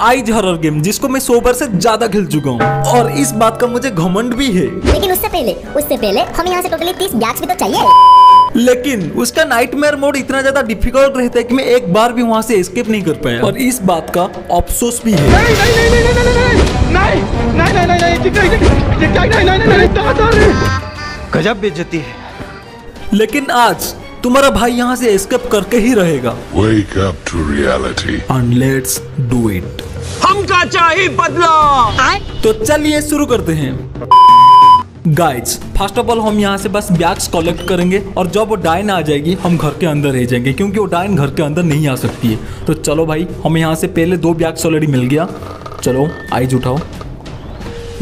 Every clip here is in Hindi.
आईज हॉरर गेम जिसको मैं सौ से ज़्यादा खेल चुका हूँ और इस बात का मुझे घमंड भी है लेकिन उससे पहले उससे पहले हम यहाँ से टोटली तीस भी तो चाहिए लेकिन उसका नाइटमेयर मोड इतना ज़्यादा डिफ़िकल्ट रहता है कि मैं एक बार भी वहाँ से एस्केप नहीं कर पाया और इस बात का अफसोस भी है गजब बेचती है लेकिन आज तुम्हारा भाई यहाँ से एस्केप करके ही रहेगा। Wake up to reality. And let's do it हमका चाहिए बदला तो चलिए शुरू करते हैं। गाइज़ फ़र्स्ट ऑफ़ ऑल हम यहाँ से बस बैग्स कलेक्ट करेंगे और जब वो डायन आ जाएगी हम घर के अंदर रह जाएँगे क्योंकि वो डायन घर के अंदर नहीं आ सकती है। तो चलो भाई हमें यहाँ से पहले दो बैग्स ऑलरेडी मिल गया। चलो आइज़ उठाओ।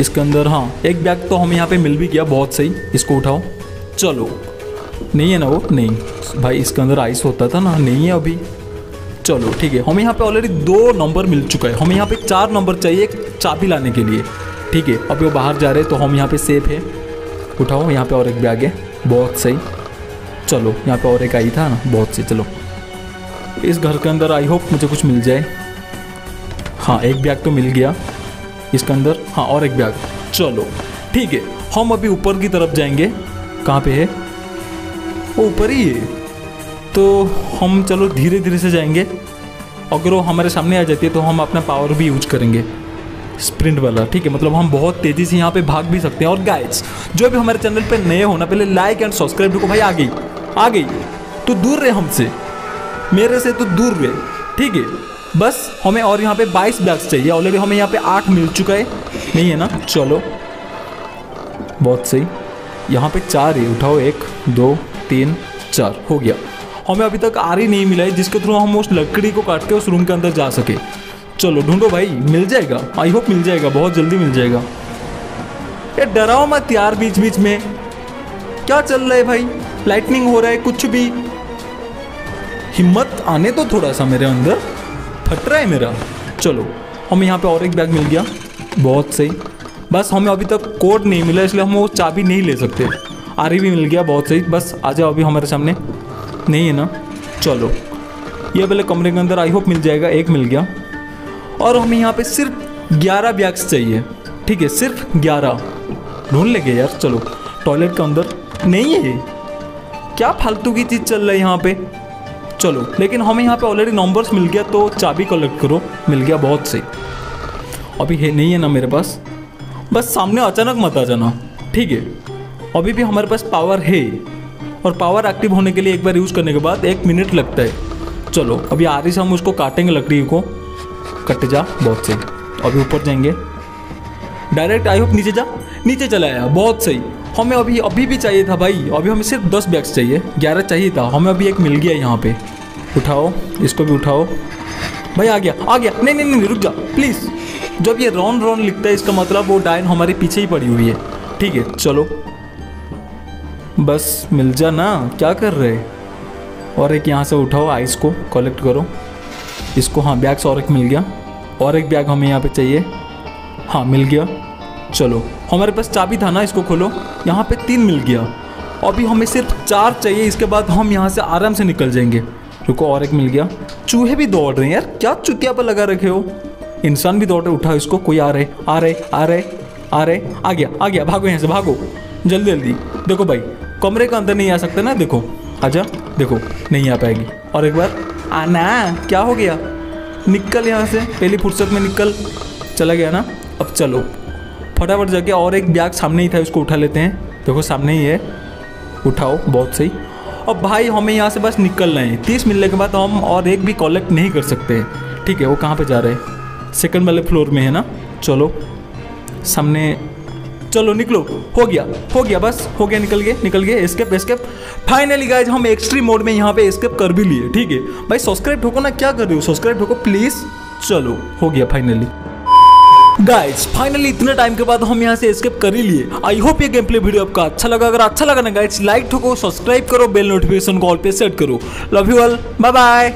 इसके अंदर हाँ एक बैग तो हमें यहाँ पे मिल भी गया बहुत सही। इसको उठाओ। चलो। नहीं है ना वो? नहीं। भाई, इसके अंदर आइस होता था ना? नहीं है अभी। चलो, ठीक है। हमें यहाँ पे ऑलरेडी दो नंबर मिल चुका है। हमें यहाँ पे चार नंबर चाहिए एक चाबी लाने के लिए। ठीक है, अभी वो बाहर जा रहे हैं तो हम यहाँ पे सेफ़ है। उठाओ, यहाँ पे और एक बैग है। बहुत सही। चलो, यहाँ पे और एक आई था ना? बहुत सही, चलो। इस घर के अंदर आई होप मुझे कुछ मिल जाए। हाँ एक बैग तो मिल गया। इसके अंदर हाँ और एक बैग चलो, ठीक है। हम अभी ऊपर की तरफ़ जाएँगे। कहाँ पे है? ऊपर ही है। तो हम चलो धीरे धीरे से जाएँगे। अगर वो हमारे सामने आ जाती है तो हम अपना पावर भी यूज़ करेंगे। स्प्रिंट वाला, ठीक है? मतलब हम बहुत तेज़ी से यहाँ पे भाग भी सकते हैं। और गाइड्स जो भी हमारे चैनल पे नए हो ना, पहले लाइक एंड सब्सक्राइब देखो भाई आ गई आ गई तो दूर रहे हमसे। मेरे से तो दूर रहे, ठीक है? बस हमें और यहाँ पे 22 बैग्स चाहिए। ऑलरेडी हमें यहाँ पे आठ मिल चुका है। नहीं है ना? चलो। बहुत सही। यहाँ पे चार है। उठाओ एक, दो तीन, चार, हो गया। हमें अभी तक आर ही नहीं मिला है, जिसके थ्रू हम उस लकड़ी को काट के उस रूम के अंदर जा सके। चलो, ढूंढो भाई, मिल जाएगा? आई होप मिल जाएगा, बहुत जल्दी मिल जाएगा। ये डराओ मत यार बीच बीच में। क्या चल रहा है भाई? लाइटनिंग हो रहा है, कुछ भी। हिम्मत आने तो थोड़ा सा मेरे अंदर। फट रहा है मेरा। चलो, हमें यहाँ पे और एक बैग मिल गया। बहुत सही। बस हमें अभी तक कोड नहीं मिला, इसलिए हम वो चाबी नहीं ले सकते। आरी भी मिल गया बहुत सही। बस आ जाओ अभी हमारे सामने। नहीं है ना? चलो। ये पहले कमरे के अंदर आई होप मिल जाएगा। एक मिल गया। और हमें यहाँ पे सिर्फ़ ग्यारह बैग्स चाहिए। ठीक है, सिर्फ़ ग्यारह। ढूंढ लेंगे यार, चलो। टॉयलेट के अंदर। नहीं है क्या फालतू की चीज़ चल रही है यहाँ पे? चलो, लेकिन हमें यहाँ पे ऑलरेडी नंबर्स मिल गया तो चाबी कलेक्ट करो। मिल गया बहुत सही। अभी है, नहीं है ना मेरे पास? बस सामने अचानक मत आ जाना। ठीक है। अभी भी हमारे पास पावर है। और पावर एक्टिव होने के लिए एक बार यूज़ करने के बाद एक मिनट लगता है। चलो, अभी आ रही से हम उसको काटेंगे लकड़ी को। कट जा बहुत सही। अभी ऊपर जाएँगे। डायरेक्ट आई होप नीचे जा। नीचे चला आया, बहुत सही। हमें अभी अभी भी चाहिए था भाई। अभी हमें सिर्फ़ दस बैग्स चाहिए। ग्यारह चाहिए था। हमें अभी एक मिल गया यहाँ पे। उठाओ, इसको भी उठाओ। भाई आ गया आ गया। नहीं नहीं नहीं, रुक जा। प्लीज़ जब ये रॉन रॉन लिखता है, इसका मतलब वो डायन हमारे पीछे ही पड़ी हुई है। ठीक है, चलो। बस, मिल जा ना। क्या कर रहे? और एक यहाँ से उठाओ आइस को कलेक्ट करो। इसको हाँ बैग्स और एक मिल गया। और एक बैग हमें यहाँ पे चाहिए। हाँ मिल गया। चलो। हमारे पास चाबी था ना, इसको खोलो। यहाँ पे तीन मिल गया। अभी हमें सिर्फ़ चार चाहिए, इसके बाद हम यहाँ से आराम से निकल जाएँगे। रुको, और एक मिल गया। चूहे भी दौड़ रहे हैं यार। क्या चुतिया पर लगा रखे हो? इंसान भी दौड़ रहे, उठाओ इसको। कोई आ रहे? आ रहे आ रहे आ रहे। आ गया आ गया। भागो यहाँ से, भागो। जल्दी जल्दी। देखो भाई कमरे के अंदर नहीं आ सकते ना? देखो। आजा, देखो। नहीं आ पाएगी। और एक बार। आना, क्या हो गया? निकल यहाँ से। पहली फुर्सत में निकल। चला गया ना? अब चलो। फटाफट जाके और एक बैग सामने ही था, उसको उठा लेते हैं। देखो, सामने ही है। उठाओ, बहुत सही। अब भाई, हमें यहाँ से बस निकलना है। तीस मिलने के बाद हम और एक भी कलेक्ट नहीं कर सकते। ठीक है, वो कहाँ पे जा रहे हैं? सेकंड वाले फ्लोर में है ना? चलो। सामने चलो निकलो। हो गया हो गया, बस, हो गया, निकल गए निकल गए एस्केप एस्केप फाइनली गाइज़ हम एक्सट्रीम मोड में यहाँ पे एस्केप कर भी लिए, ठीक है? भाई सब्सक्राइब ठोको ना, क्या कर रहे हो? सब्सक्राइब ठोको प्लीज़ चलो, हो गया फाइनली गाइज़ फाइनली इतने टाइम के बाद हम यहाँ से एस्केप कर ही लिए। आई होप ये गेम प्ले वीडियो आपका अच्छा लगा। अगर अच्छा लगा ना गाइस लाइक ठोको सब्सक्राइब करो बेल नोटिफिकेशन कॉल पे सेट करो। Love you all bye bye